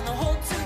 and the whole two